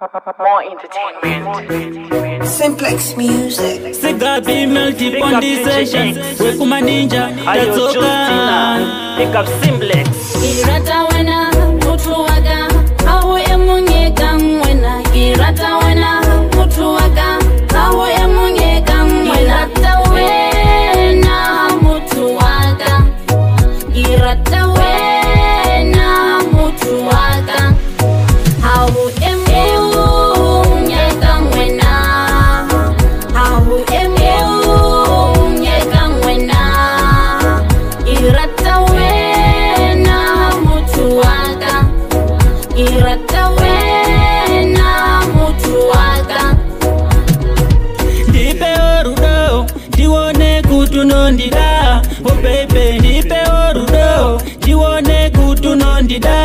More entertainment. Simplex music. Siga be melty Pick on We sessions. Wekuma ninja. That's all okay. Pick up Simplex. Irata wena. rata wena mutu waka ndipewo rudo ndione kutunondida obebe oh, ndipewo rudo ndione kutunondida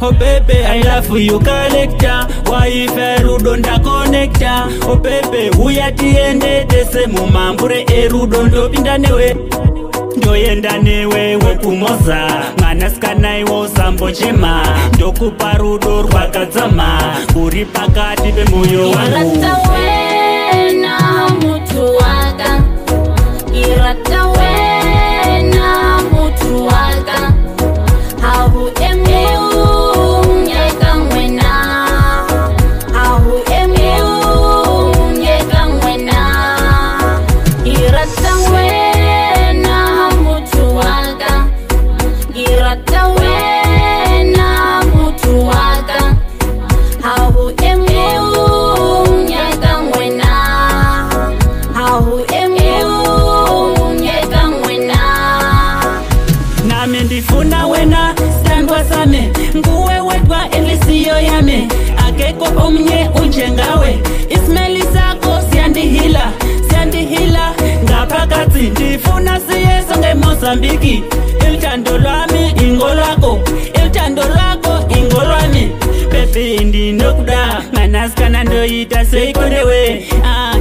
obebe oh, ilafu yukalekta waife rudo ndakonekta obebe oh, uyatiende tese mumambure erudo ndopinda newe ndoenda newe wekumoza mwanasikanaiwo usambochema ndokupa rudo rwakadzama uri pakati pemwoyo wangu omnye unjengawe isimeli sakho siyandihila siyandihila ngaphakathi ndifuna siyeso ngemozambiki iluthando lwami ingolwako iluthando lwakho ingolwami bebendi nokuda manasikana ndoyita seyikondewe ah,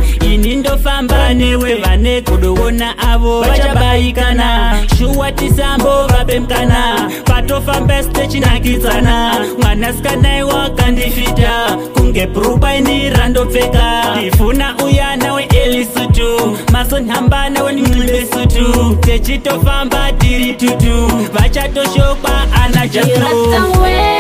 ndofambanewe vanegodo wona avo vachabayikana shuwatisambo vabemkana tofamba sitechinakidzana mwanasikanai wakandifita kunge purubaini randopfeka ndifuna uya nawe elisutu mazonhamba nawe ninxibe sutu techitofamba tiri tutu vachatoshokwa ana jakro yeah,